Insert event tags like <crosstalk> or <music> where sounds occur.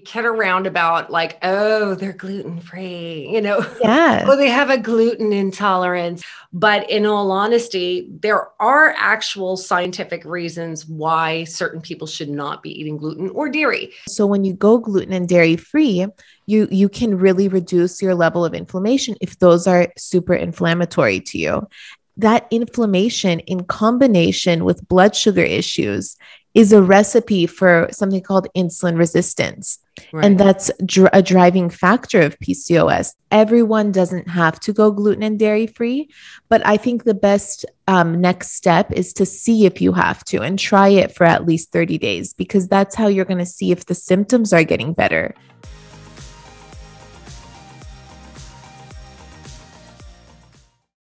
kid around about like, oh, they're gluten free, you know, <laughs> yeah, oh, they have a gluten intolerance. But in all honesty, there are actual scientific reasons why certain people should not be eating gluten or dairy. So when you go gluten and dairy free, you you can really reduce your level of inflammation if those are super inflammatory to you that inflammation in combination with blood sugar issues is a recipe for something called insulin resistance. Right. And that's dr- a driving factor of PCOS. Everyone doesn't have to go gluten and dairy free, but I think the best um, next step is to see if you have to and try it for at least 30 days because that's how you're going to see if the symptoms are getting better.